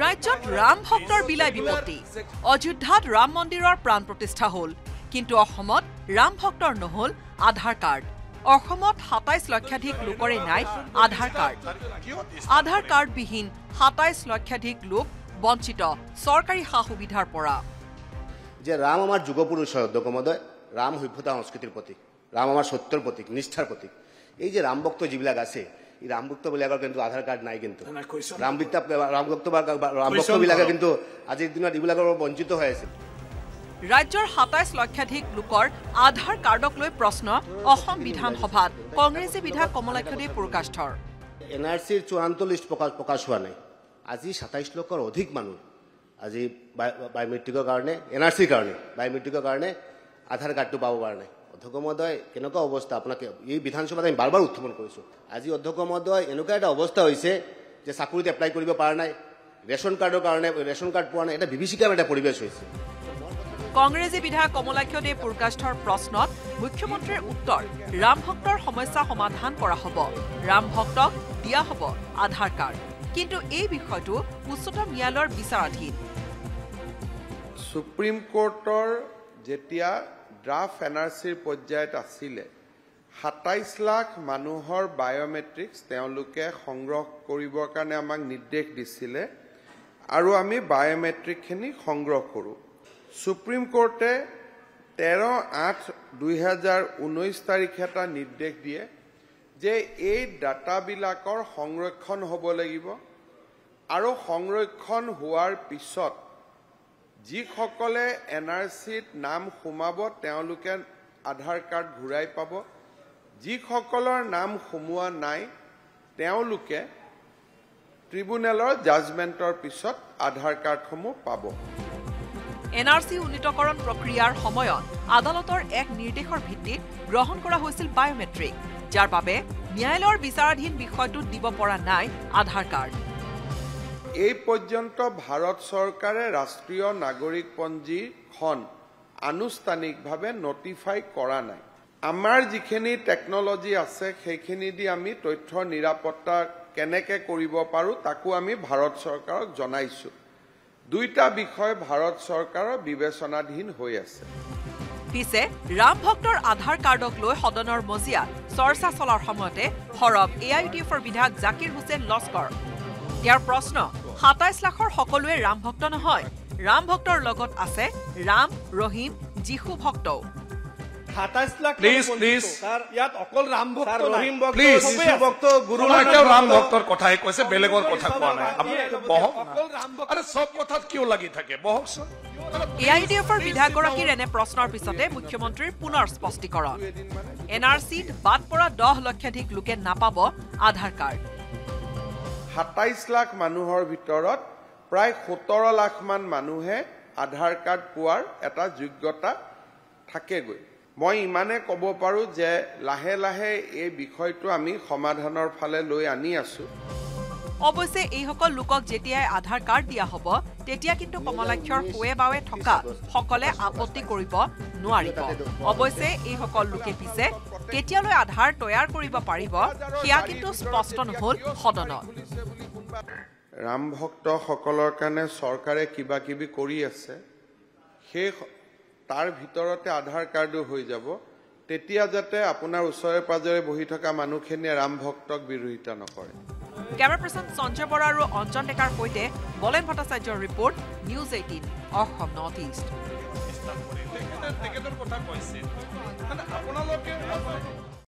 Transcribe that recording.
ৰাজ্যত ৰাম ভক্তৰ বিলাই বিপত্তি অযোধ্যাত ৰাম মন্দিৰৰ প্ৰাণ প্ৰতিষ্ঠা হ'ল। কিন্তু অসমত ৰাম ভক্তৰ নহল আধাৰ কাৰ্ড। অসমত সাতাইছ লক্ষাধিক লোকৰে নাই আধাৰ কাৰ্ড। আধাৰ কাৰ্ডবিহীন সাতাইছ লক্ষাধিক লোক বঞ্চিত চৰকাৰী সা সুবিধাৰ পৰা। যে রাম আমার যুগপুরুষ হয় অধ্যক্ষ মহোদয় রাম সভ্যতা সংস্কৃতির প্রতীক রাম আমার সত্যর প্রতীক নিষ্ঠার প্রতীক এই যে রাম ভক্ত যিবিলাক আছে এই ৰাম ভক্তবিলাকৰ কিন্তু আধাৰ কাৰ্ড নাই কিন্তু। ৰাম ভক্ত ৰাম ভক্ত বা ৰাম ভক্তবিলাকে কিন্তু আজিৰ দিনত এইবিলাকৰ পৰা বঞ্চিত হৈ আছে। ৰাজ্যৰ সাতাইছ লক্ষাধিক লোকৰ আধাৰ কাৰ্ডক লৈ প্ৰশ্ন অসম বিধানসভাত। কংগ্ৰেছী বিধায়ক কমলাক্ষদেৱ পুৰকাষ্ঠৰ এন আৰ চিৰ চূড়ান্ত লিষ্ট প্ৰকাশ প্ৰকাশ হোৱা নাই। আজি সাতাইছ লক্ষৰ অধিক মানুহ আজি বায়'মেট্ৰিকৰ কাৰণে এন আৰ চিৰ কাৰণে বায়'মেট্ৰিকৰ কাৰণে আধাৰ কাৰ্ডটো পাব পৰা নাই। অধ্যক্ষ মহোদয় কেনেকুৱা অৱস্থা? আপোনাক এই বিধানসভাত আমি বাৰ বাৰ উত্থাপন কৰিছোঁ। আজি অধ্যক্ষ মহোদয় এনেকুৱা এটা অৱস্থা হৈছে যে চাকৰিত এপ্লাই কৰিব পৰা নাই ৰেচন কাৰ্ডৰ কাৰণে ৰেচন কাৰ্ড পোৱা নাই এটা বিভীষিকাৰ এটা পৰিৱেশ হৈছে। কংগ্ৰেছী বিধায়ক কমলাক্ষদেৱ পুৰকাষ্ঠৰ প্ৰশ্নত মুখ্যমন্ত্ৰীৰ উত্তৰ ৰাম ভক্তৰ সমস্যা সমাধান কৰা হ'ব। ৰাম ভক্তক দিয়া হ'ব আধাৰ কাৰ্ড। কিন্তু এই বিষয়টো উচ্চতম ন্যায়ালয়ৰ বিচাৰাধীন। সুপ্ৰিম কোৰ্টৰ যেতিয়া ড্ৰাফ্ট এন আৰ চিৰ পৰ্যায়ত আছিলে। সাতাইছ লাখ মানুহৰ বায়'মেট্ৰিক্স তেওঁলোকে সংগ্ৰহ কৰিবৰ কাৰণে আমাক নিৰ্দেশ দিছিলে আৰু আমি বায়'মেট্ৰিকখিনি সংগ্ৰহ কৰোঁ। সুপ্ৰিম কোৰ্টে তেৰ আঠ দুহেজাৰ ঊনৈছ তাৰিখে এটা নিৰ্দেশ দিয়ে যে এই ডাটাবিলাকৰ সংৰক্ষণ হ'ব লাগিব আৰু সংৰক্ষণ হোৱাৰ পিছত যিসকলে এন আৰ চিত নাম সোমাব তেওঁলোকে আধাৰ কাৰ্ড ঘূৰাই পাব। যিসকলৰ নাম সোমোৱা নাই তেওঁলোকে ট্ৰিবুনেলৰ জাজমেণ্টৰ পিছত আধাৰ কাৰ্ডসমূহ পাব। এন আৰ চি উন্নীতকৰণ প্ৰক্ৰিয়াৰ সময়ত আদালতৰ এক নিৰ্দেশৰ ভিত্তিত গ্ৰহণ কৰা হৈছিল বায়'মেট্ৰিক যাৰ বাবে ন্যায়ালয়ৰ বিচাৰাধীন বিষয়টোত দিব পৰা নাই আধাৰ কাৰ্ড। এই পৰ্যন্ত ভাৰত চৰকাৰে ৰাষ্ট্ৰীয় নাগৰিকপঞ্জীখন আনুষ্ঠানিকভাৱে নটিফাই কৰা নাই। আমাৰ যিখিনি টেকনলজি আছে সেইখিনি দি আমি তথ্যৰ নিৰাপত্তা কেনেকৈ কৰিব পাৰোঁ তাকো আমি ভাৰত চৰকাৰক জনাইছোঁ। দুইটা বিষয় ভাৰত চৰকাৰৰ বিবেচনাধীন হৈ আছে। পিছে ৰাম ভক্তৰ আধাৰ কাৰ্ডক লৈ সদনৰ মজিয়াত চৰ্চা চলাৰ সময়তে সৰব এ আই ডি এফৰ বিধায়ক জাকিৰ হুছেইন লস্কৰ। তেওঁৰ প্ৰশ্ন সাতাইছ লাখৰ সকলোৱে ৰাম ভক্ত নহয়। ৰাম ভক্তৰ লগত আছে ৰাম ৰহিম যীশু ভক্তও। সাতাইশ লাখ Please, please. তাৰ ইয়াত অকল ৰাম ভক্ত ছাৰ, নাই। ৰহিম ভক্ত, Please, চবেই যীশু আছে। ভক্ত গুৰু আপোনালোকেও ৰাম ভক্তৰ কথাই কৈছে বেলেগৰ কথা কোৱা নাই। আপুনি অকল বহক ৰাম ভক্ত আৰে চব কথাত কিয় লাগি থাকে? বহকচোন। এ আই ইউ ডি এফৰ বিধায়কগৰাকীৰ এনে প্ৰশ্নৰ পিছতে মুখ্যমন্ত্ৰীৰ পুনৰ স্পষ্টীকৰণ। এন আৰ চিত বাদ পৰা দহ লক্ষাধিক লোকে নাপাব আধাৰ কাৰ্ড। সাতাইছ লাখ মানুহৰ ভিতৰত প্ৰায় সোতৰ লাখমান মানুহে আধাৰ কাৰ্ড পোৱাৰ এটা যোগ্যতা থাকেগৈ। মই ইমানে ক'ব পাৰোঁ যে লাহে লাহে এই বিষয়টো আমি সমাধানৰ ফালে লৈ আনি আছোঁ। অৱশ্যে এইসকল লোকক যেতিয়াই আধাৰ কাৰ্ড দিয়া হ'ব তেতিয়া কিন্তু কমলাক্ষৰ সোৱে বাৱে থকা সকলে আপত্তি কৰিব নোৱাৰিব। অৱশ্যে এইসকল লোকে পিছে কেতিয়ালৈ আধাৰ তৈয়াৰ কৰিব পাৰিব সেয়া কিন্তু স্পষ্ট নহল সদনত। ৰাম ভক্তসকলৰ কাৰণে চৰকাৰে কিবা কিবি কৰি আছে। সেই তাৰ ভিতৰতে আধাৰ কাৰ্ডো হৈ যাব। তেতিয়া যাতে আপোনাৰ ওচৰে পাজৰে বহি থকা মানুহখিনিয়ে ৰাম ভক্তক বিৰোধিতা নকৰে। কেমেৰা পাৰ্চন সঞ্জয় বৰা আৰু অঞ্জন ডেকাৰ সৈতে বলেন ভট্টাচাৰ্যৰ report News eighteen Assam North East. তেখেতে তেখেতৰ কথা কৈছিল আপোনালোকে